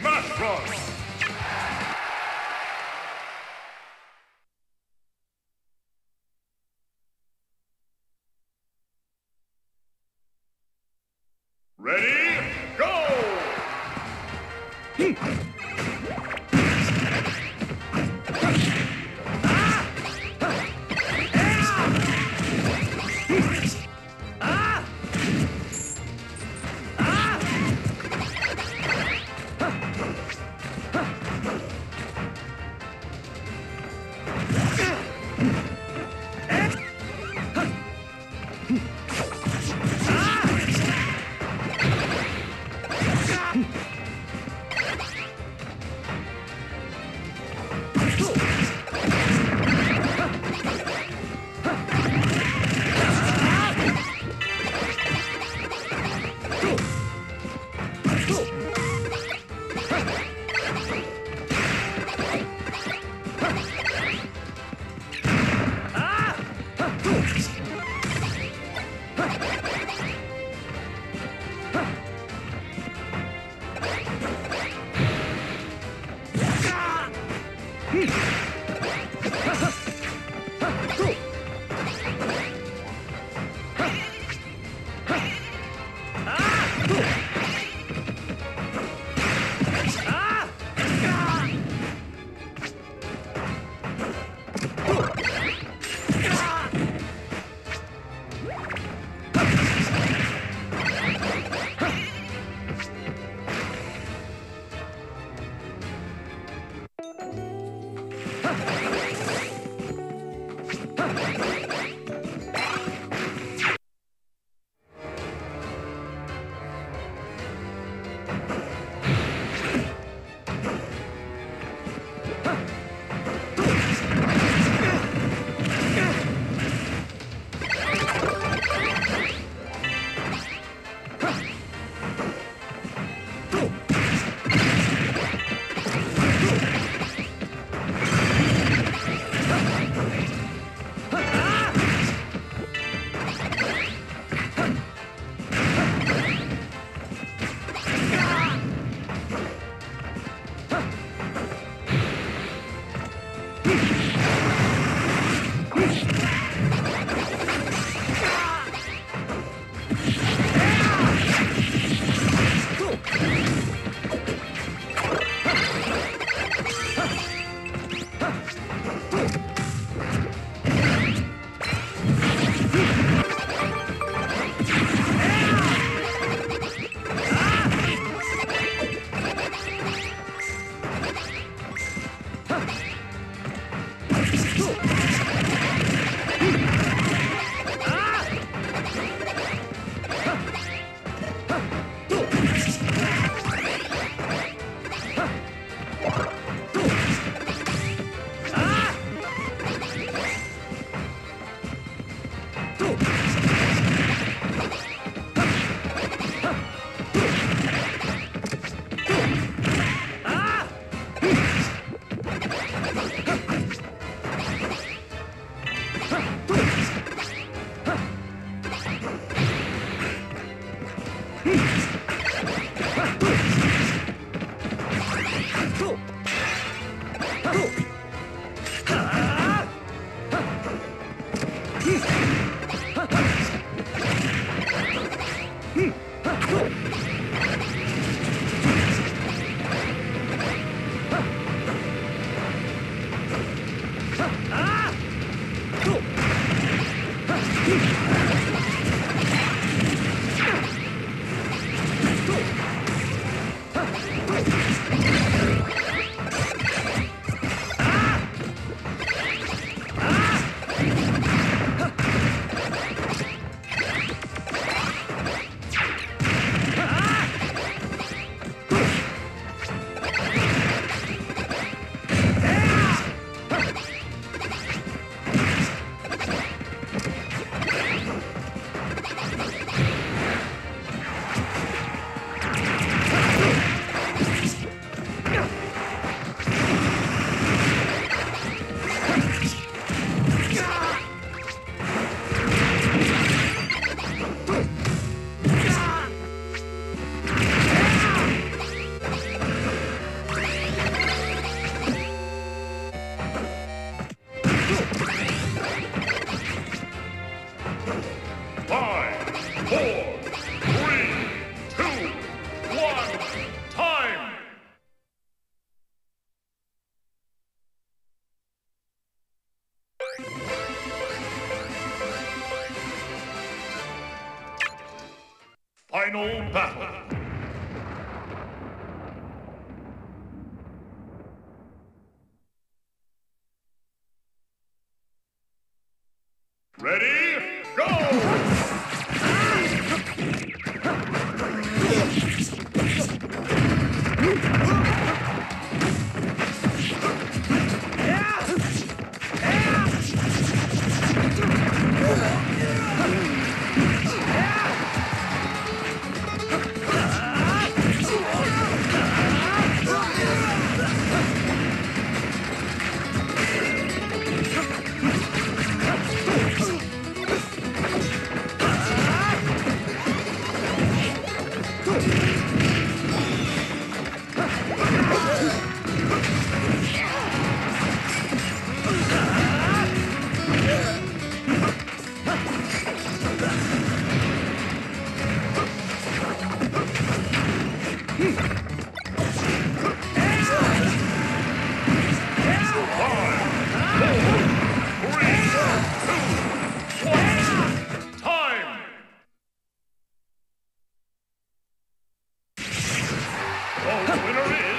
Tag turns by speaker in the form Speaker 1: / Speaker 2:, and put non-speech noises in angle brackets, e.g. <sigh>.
Speaker 1: Smash Run! Ready, go! <laughs> Hmm. Hmm. Final battle. Ready, go! The winner is...